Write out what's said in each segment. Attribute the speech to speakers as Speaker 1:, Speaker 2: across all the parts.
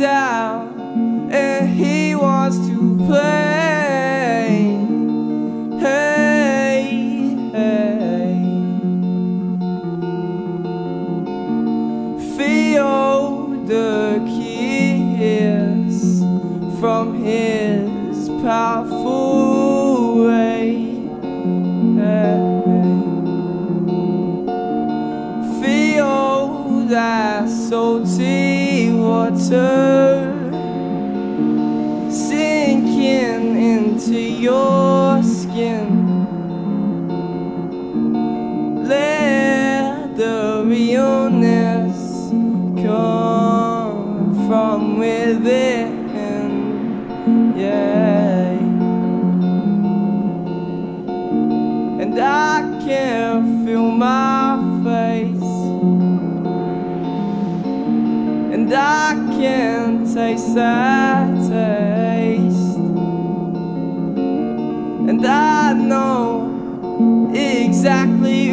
Speaker 1: out and he wants to play. Hey, hey. Feel the kiss from his powerful way. Hey. Feel that salty sinking into your skin. Let the realness come from within. Yeah. And I can feel my And I can taste that taste. And I know exactly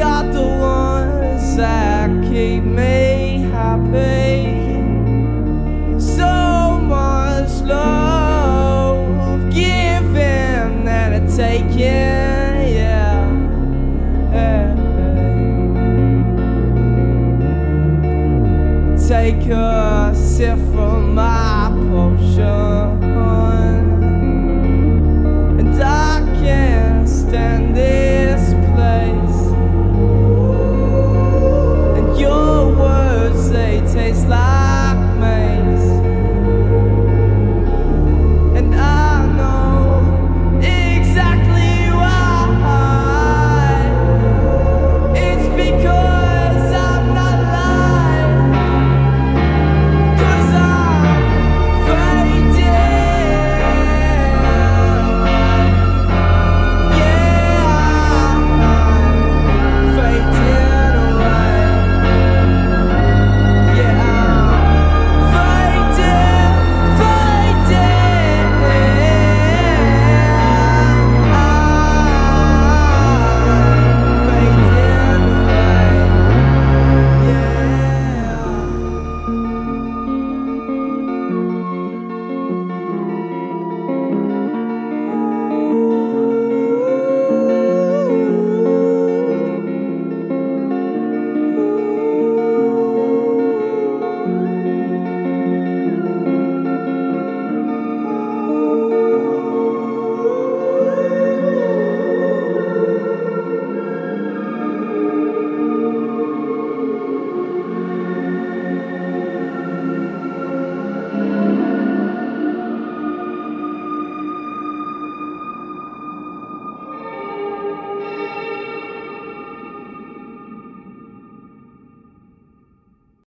Speaker 1: They are the ones that keep me happy. So much love given and taken, yeah. yeah. Take a sip from my potion, and I can't stand it.